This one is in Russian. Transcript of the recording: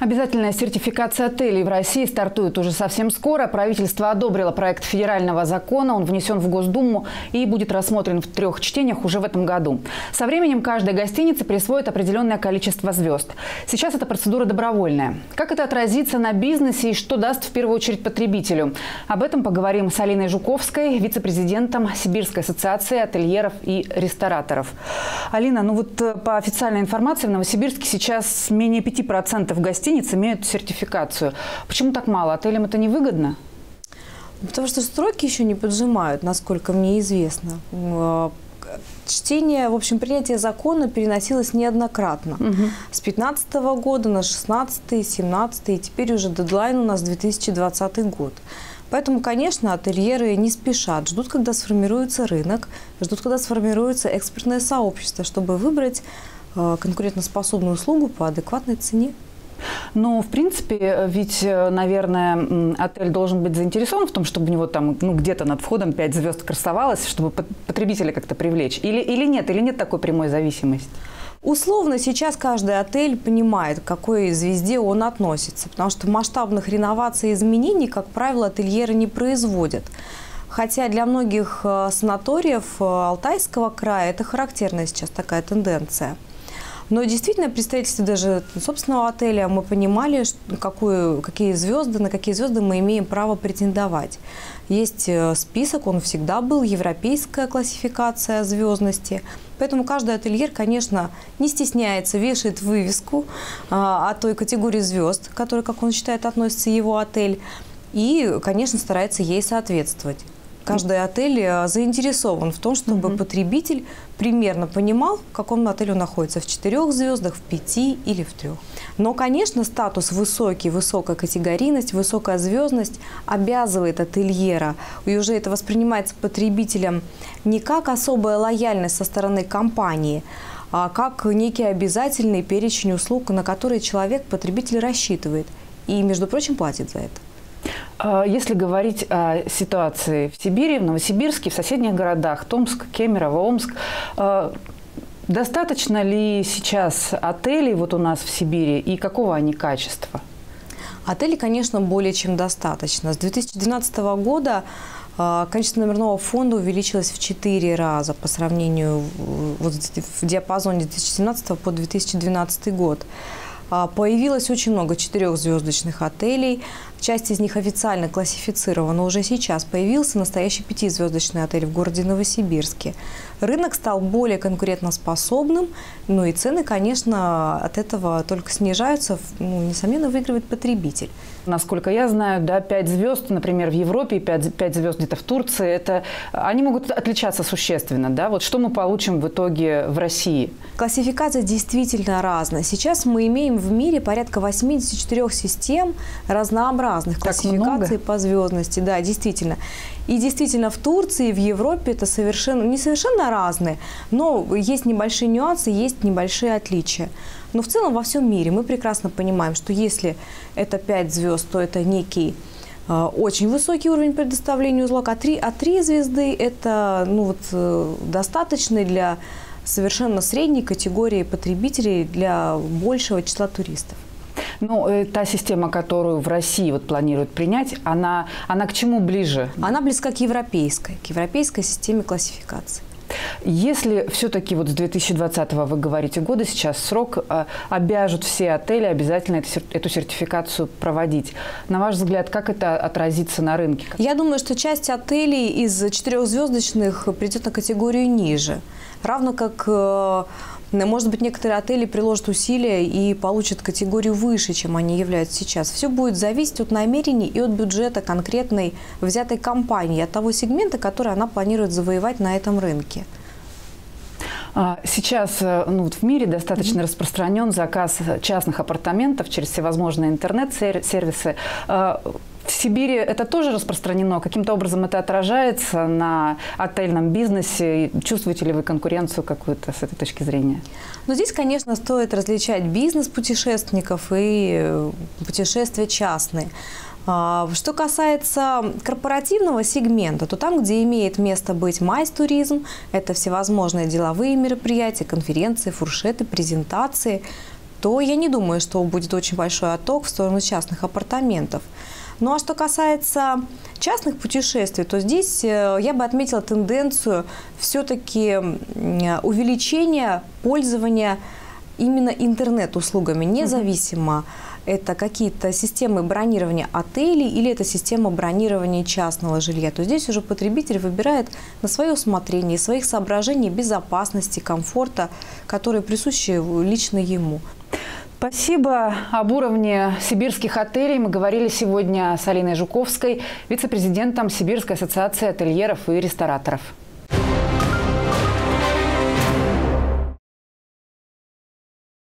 Обязательная сертификация отелей в России стартует уже совсем скоро. Правительство одобрило проект федерального закона. Он внесен в Госдуму и будет рассмотрен в трех чтениях уже в этом году. Со временем каждая гостиница присвоит определенное количество звезд. Сейчас эта процедура добровольная. Как это отразится на бизнесе и что даст в первую очередь потребителю? Об этом поговорим с Алиной Жуковской, вице-президентом Сибирской ассоциации ательеров и рестораторов. Алина, ну вот э, по официальной информации в Новосибирске сейчас менее 5% гостиниц гостиниц имеют сертификацию. Почему так мало? Отелям это невыгодно? Потому что сроки еще не поджимают, насколько мне известно. А, чтение, в общем, принятие закона переносилось неоднократно. Угу. С 2015 года на 16 17 и теперь уже дедлайн у нас 2020 год. Поэтому, конечно, ательеры не спешат, ждут, когда сформируется рынок, ждут, когда сформируется экспертное сообщество, чтобы выбрать а, конкурентоспособную услугу по адекватной цене. Но, в принципе, ведь, наверное, отель должен быть заинтересован в том, чтобы у него там ну, где-то над входом 5 звезд красовалось, чтобы потребителя как-то привлечь. Или, или нет? Или нет такой прямой зависимости? Условно сейчас каждый отель понимает, к какой звезде он относится, потому что масштабных реноваций и изменений, как правило, ательеры не производят. Хотя для многих э, санаториев э, Алтайского края это характерная сейчас такая тенденция – но действительно, при строительстве даже собственного отеля мы понимали, какую, какие звезды, на какие звезды мы имеем право претендовать. Есть э, список, он всегда был, европейская классификация звездности. Поэтому каждый ательер, конечно, не стесняется, вешает вывеску а, о той категории звезд, которой, как он считает, относится его отель, и, конечно, старается ей соответствовать. Каждый отель э, заинтересован в том, чтобы угу. потребитель примерно понимал, в каком отеле он находится, в четырех звездах, в пяти или в трех. Но, конечно, статус высокий, высокая категорийность, высокая звездность обязывает ательера, и уже это воспринимается потребителем не как особая лояльность со стороны компании, а как некий обязательный перечень услуг, на которые человек, потребитель рассчитывает и, между прочим, платит за это. А если говорить о ситуации в Сибири, в Новосибирске, в соседних городах, Томск, Кемерово, Омск, а, достаточно ли сейчас отелей вот у нас в Сибири и какого они качества? Отелей, конечно, более чем достаточно. С 2012 года а, Количество номерного фонда увеличилось в 4 раза по сравнению вот в диапазоне 2017 по 2012 год. Появилось очень много четырехзвездочных отелей. Часть из них официально классифицирована уже сейчас. Появился настоящий пятизвездочный отель в городе Новосибирске. Рынок стал более конкурентоспособным, ну и цены, конечно, от этого только снижаются. Ну, несомненно, выигрывает потребитель. Насколько я знаю, да, 5 звезд, например, в Европе и 5, 5 звезд где-то в Турции, это, они могут отличаться существенно. Да? Вот что мы получим в итоге в России? Классификация действительно разная. Сейчас мы имеем в мире порядка 84 систем разнообразных разных классификаций по звездности, да, действительно. И действительно в Турции, в Европе это совершенно, не совершенно разные, но есть небольшие нюансы, есть небольшие отличия. Но в целом во всем мире мы прекрасно понимаем, что если это 5 звезд, то это некий э, очень высокий уровень предоставления узлов, а 3, а 3 звезды – это ну, вот, э, достаточный для совершенно средней категории потребителей для большего числа туристов. Ну, э, та система, которую в России вот планируют принять, она, она к чему ближе? Она близка к европейской, к европейской системе классификации. Если все-таки вот с 2020 вы говорите года сейчас срок, э, обяжут все отели обязательно эту сертификацию проводить. На ваш взгляд, как это отразится на рынке? Я думаю, что часть отелей из четырехзвездочных придет на категорию ниже. Равно как э, может быть, некоторые отели приложат усилия и получат категорию выше, чем они являются сейчас. Все будет зависеть от намерений и от бюджета конкретной взятой компании, от того сегмента, который она планирует завоевать на этом рынке. А, сейчас э, ну, вот в мире достаточно распространен заказ частных апартаментов через всевозможные интернет-сервисы. В Сибири это тоже распространено? Каким-то образом это отражается на отельном бизнесе? Чувствуете ли вы конкуренцию какую-то с этой точки зрения? Ну, здесь, конечно, стоит различать бизнес путешественников и э, путешествия частные. А, что касается корпоративного сегмента, то там, где имеет место быть майс-туризм, это всевозможные деловые мероприятия, конференции, фуршеты, презентации – то я не думаю, что будет очень большой отток в сторону частных апартаментов. Ну а что касается частных путешествий, то здесь э, я бы отметила тенденцию все-таки увеличения пользования именно интернет-услугами, независимо это какие-то системы бронирования отелей или это система бронирования частного жилья, то здесь уже потребитель выбирает на свое усмотрение, своих соображений безопасности, комфорта, которые присущи лично ему. Спасибо. Об уровне сибирских отелей мы говорили сегодня с Алиной Жуковской, вице-президентом Сибирской ассоциации ательеров и рестораторов.